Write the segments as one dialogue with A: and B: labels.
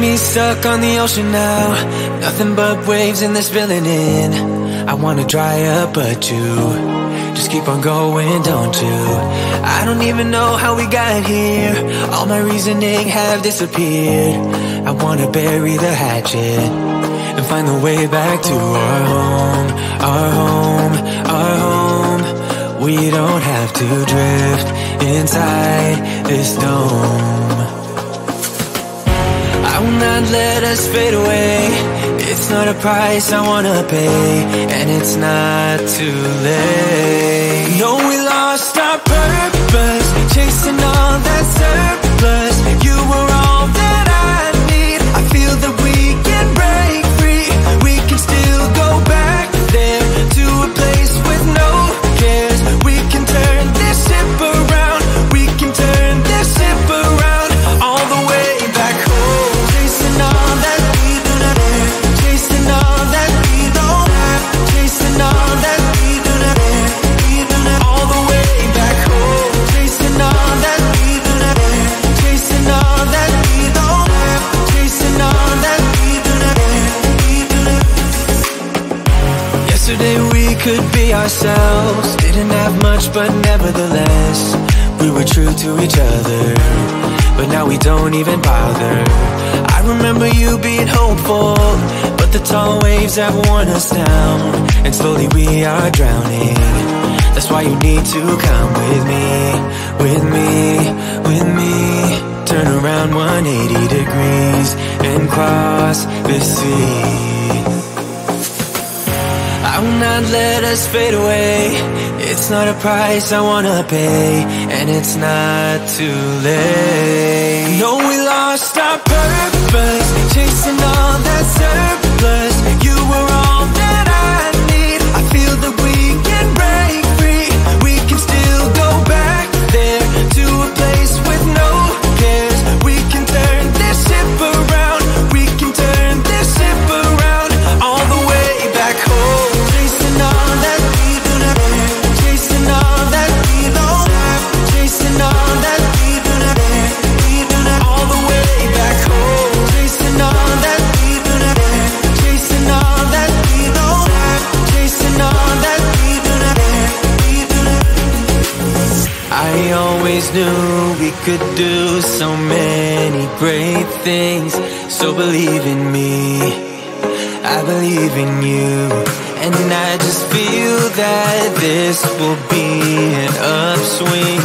A: me stuck on the ocean now. Nothing but waves in this filling in. I wanna dry up but you Just keep on going, don't you? I don't even know how we got here. All my reasoning have disappeared. I wanna bury the hatchet And find the way back to our home Our home, our home. We don't have to drift inside this dome not let us fade away. It's not a price I wanna pay And it's not too late. No, much but nevertheless We were true to each other. But now we don't even bother. I remember you being hopeful But the tall waves have worn us down And slowly we are drowning. That's why you need to come with me With me, with me. Turn around 180 degrees And cross the sea I will not let us fade away. It's not a price I wanna pay And it's not too late. No, we lost our purpose Chasing all that surplus could do so many great things. So believe in me. I believe in you. And I just feel that this will be an upswing.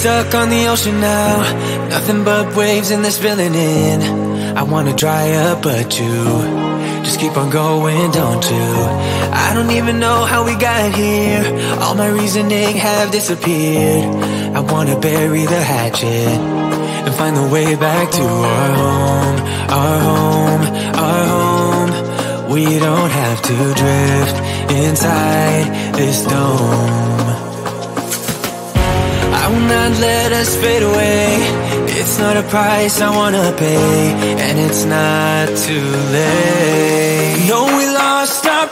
A: Stuck on the ocean now. Nothing but waves and they're spilling in. I wanna dry up but you Just keep on going, don't you? I don't even know how we got here. All my reasoning have disappeared. I wanna bury the hatchet And find the way back to our home Our home, our home. We don't have to drift Inside this dome will not let us fade away. It's not a price I wanna pay And it's not too late. No, we lost our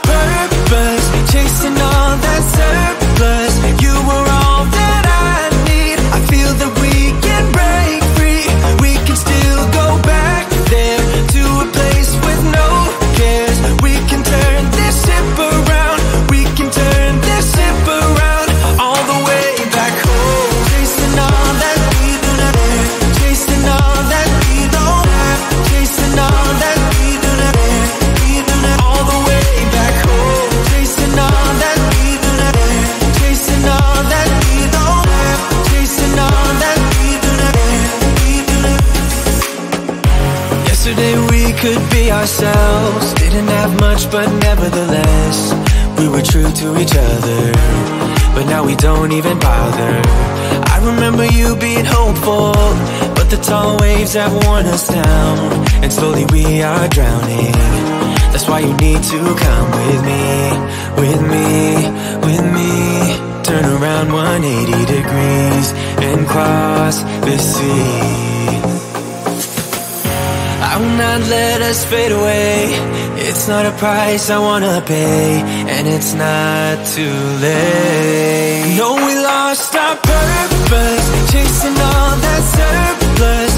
A: ourselves. Didn't have much but nevertheless We were true to each other. But now we don't even bother. I remember you being hopeful But the tall waves have worn us down And slowly we are drowning. That's why you need to come with me With me, with me. Turn around 180 degrees And cross the sea will not let us fade away. It's not a price I wanna pay, and it's not too late. No, we lost our purpose, chasing all that surplus.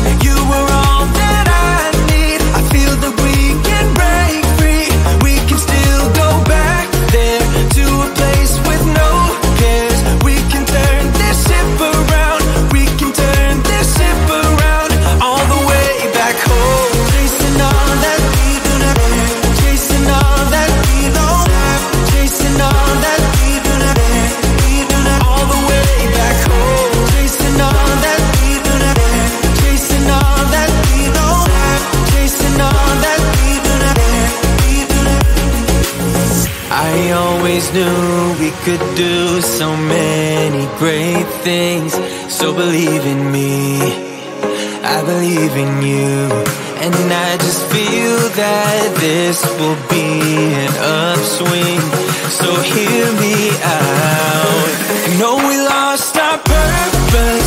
A: Always knew we could do so many great things. So believe in me. I believe in you. And I just feel that this will be an upswing. So hear me out. I know we lost our purpose.